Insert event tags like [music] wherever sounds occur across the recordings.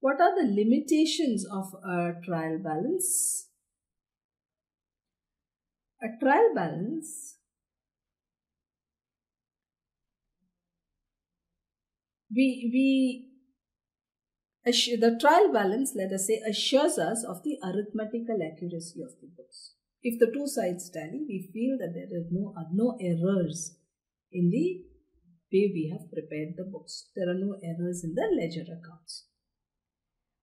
What are the limitations of a trial balance? A trial balance we we the trial balance let us say assures us of the arithmetical accuracy of the books. If the two sides tally we feel that there are no no errors in the way we have prepared the books. There are no errors in the ledger accounts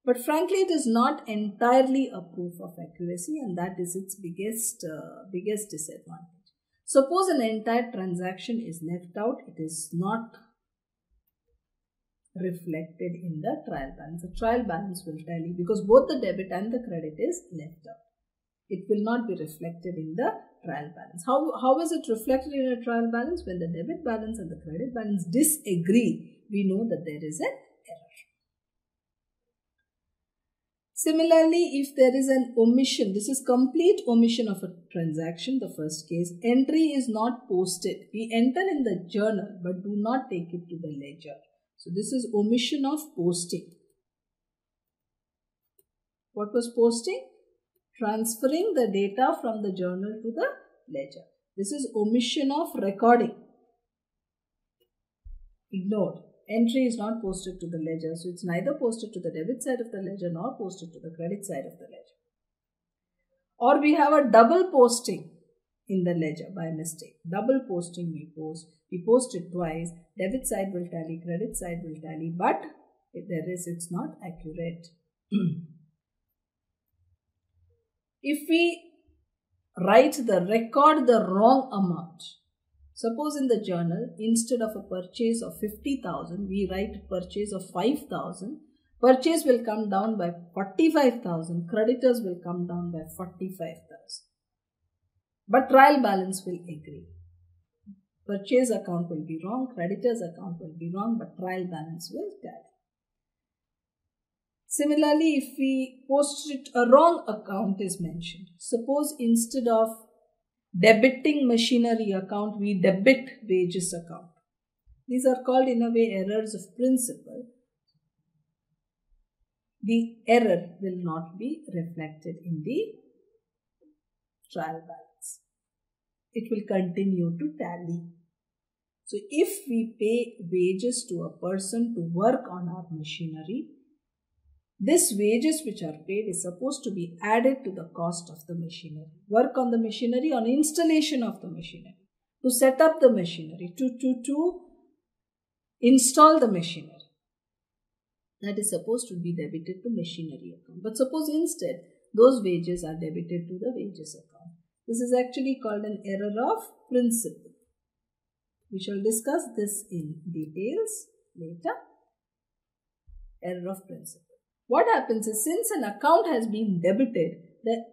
but frankly, it is not entirely a proof of accuracy, and that is its biggest uh, biggest disadvantage. Suppose an entire transaction is left out; it is not reflected in the trial balance. The trial balance will tell you because both the debit and the credit is left out. It will not be reflected in the trial balance. How, how is it reflected in a trial balance? When the debit balance and the credit balance disagree, we know that there is an Similarly, if there is an omission, this is complete omission of a transaction, the first case, entry is not posted. We enter in the journal but do not take it to the ledger. So this is omission of posting. What was posting? Transferring the data from the journal to the ledger. This is omission of recording. Ignored entry is not posted to the ledger. So it's neither posted to the debit side of the ledger nor posted to the credit side of the ledger. Or we have a double posting in the ledger by mistake. Double posting we post. We post it twice. Debit side will tally, credit side will tally, but if there is, it's not accurate. [clears throat] if we write the record the wrong amount, Suppose in the journal, instead of a purchase of 50,000, we write purchase of 5,000. Purchase will come down by 45,000. Creditors will come down by 45,000. But trial balance will agree. Purchase account will be wrong, creditors account will be wrong, but trial balance will tally. Similarly, if we post it, a wrong account is mentioned. Suppose instead of debiting machinery account, we debit wages account. These are called in a way errors of principle. The error will not be reflected in the trial balance. It will continue to tally. So if we pay wages to a person to work on our machinery, this wages which are paid is supposed to be added to the cost of the machinery. Work on the machinery, on installation of the machinery, to set up the machinery, to, to, to install the machinery. That is supposed to be debited to machinery account. But suppose instead those wages are debited to the wages account. This is actually called an error of principle. We shall discuss this in details later. Error of principle. What happens is since an account has been debited, the,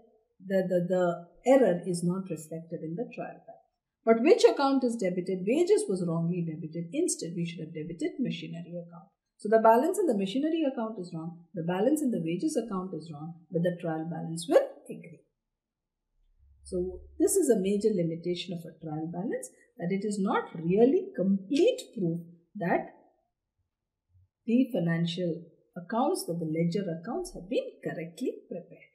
the, the, the error is not reflected in the trial balance. But which account is debited? Wages was wrongly debited. Instead, we should have debited machinery account. So the balance in the machinery account is wrong. The balance in the wages account is wrong, but the trial balance will agree. So this is a major limitation of a trial balance that it is not really complete proof that the financial accounts that the ledger accounts have been correctly prepared.